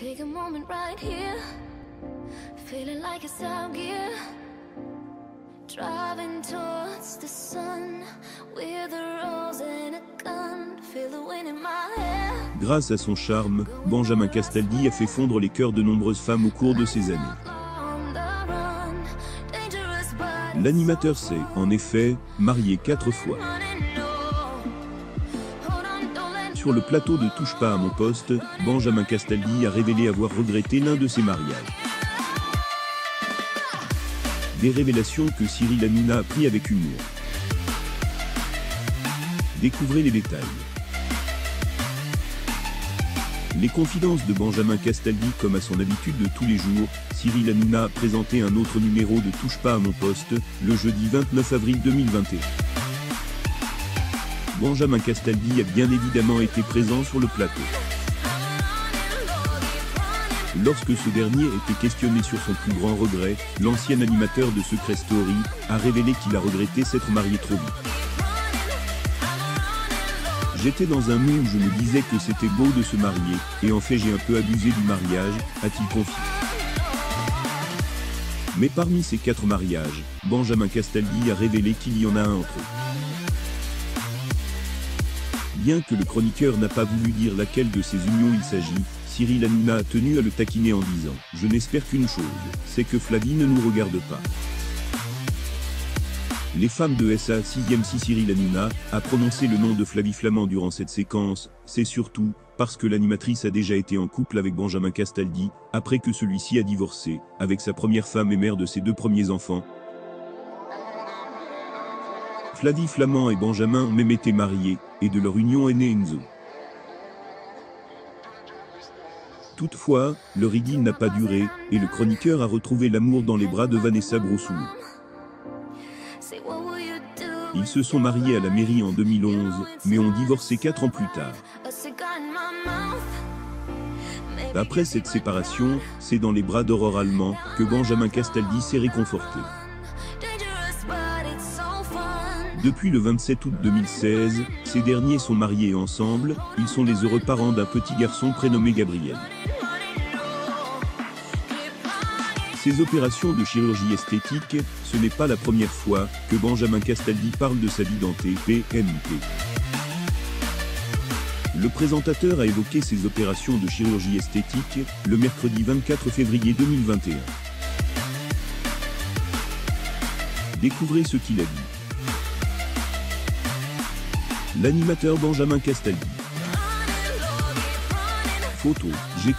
Take a moment right here, feeling like it's out gear. Driving towards the sun with a rose and a gun. Feel the wind in my hair. Grâce à son charme, Benjamin Castaldi a fait fondre les cœurs de nombreuses femmes au cours de ces années. L'animateur s'est, en effet, marié quatre fois. Sur le plateau de Touche pas à mon poste, Benjamin Castaldi a révélé avoir regretté l'un de ses mariages. Des révélations que Cyril Hanouna a pris avec humour. Découvrez les détails. Les confidences de Benjamin Castaldi, comme à son habitude de tous les jours, Cyril Hanouna a présenté un autre numéro de Touche pas à mon poste, le jeudi 29 avril 2021. Benjamin Castaldi a bien évidemment été présent sur le plateau. Lorsque ce dernier était questionné sur son plus grand regret, l'ancien animateur de Secret Story a révélé qu'il a regretté s'être marié trop vite. J'étais dans un mood où je me disais que c'était beau de se marier, et en fait j'ai un peu abusé du mariage, a-t-il confié. Mais parmi ces quatre mariages, Benjamin Castaldi a révélé qu'il y en a un entre eux. Bien que le chroniqueur n'a pas voulu dire laquelle de ces unions il s'agit, Cyril Hanouna a tenu à le taquiner en disant « Je n'espère qu'une chose, c'est que Flavie ne nous regarde pas ». Les femmes de SA 6e si Cyril Hanouna a prononcé le nom de Flavie Flamand durant cette séquence, c'est surtout parce que l'animatrice a déjà été en couple avec Benjamin Castaldi, après que celui-ci a divorcé, avec sa première femme et mère de ses deux premiers enfants. Flavie Flamand et Benjamin même été mariés, et de leur union est né Enzo. Toutefois, leur idylle n'a pas duré, et le chroniqueur a retrouvé l'amour dans les bras de Vanessa do? Ils se sont mariés à la mairie en 2011, mais ont divorcé quatre ans plus tard. Après cette séparation, c'est dans les bras d'Aurore Allemand que Benjamin Castaldi s'est réconforté. Depuis le 27 août 2016, ces derniers sont mariés ensemble, ils sont les heureux parents d'un petit garçon prénommé Gabriel. Ces opérations de chirurgie esthétique, ce n'est pas la première fois que Benjamin Castaldi parle de sa vie dans TPMP. Le présentateur a évoqué ces opérations de chirurgie esthétique le mercredi 24 février 2021. Découvrez ce qu'il a dit. L'animateur Benjamin Castaldi. Photo, j'ai